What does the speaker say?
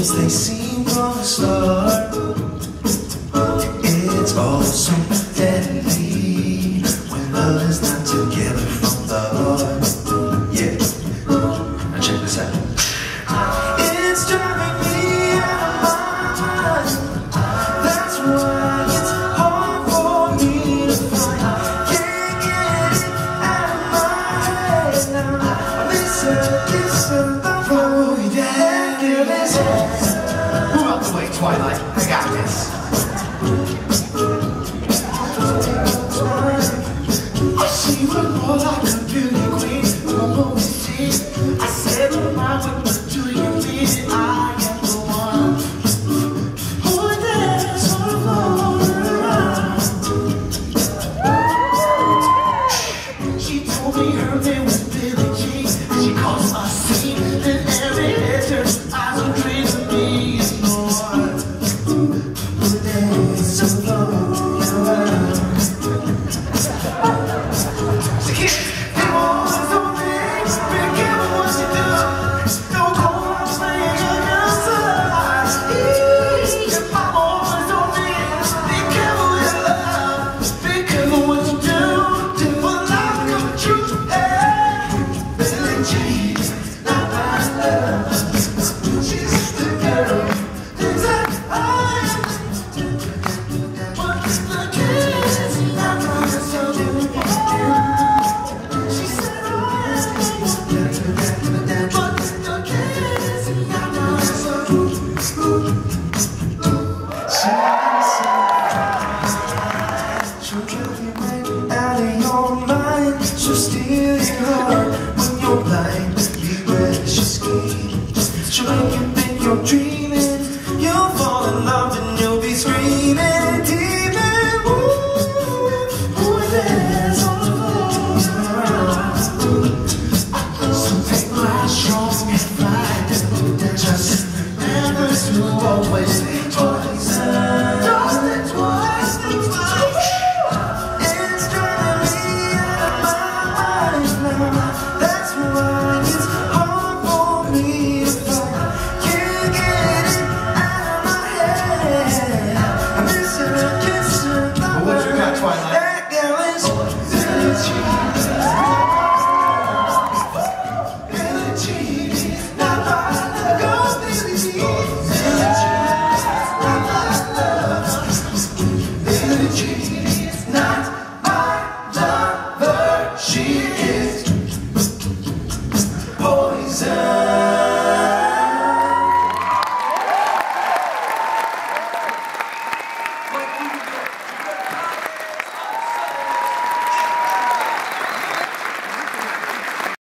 Relationships, they seem the start. It's all so deadly when love is not together from the heart. Yeah. Now check this out. It's driving Move out the way, Twilight. I got this. She was more like a beauty queen. See, I said, "Oh my, what do you mean? I am the one who would dance on the floor. She told me her name was Billie Jean. She calls a So steal your. Try and make your. always. It's not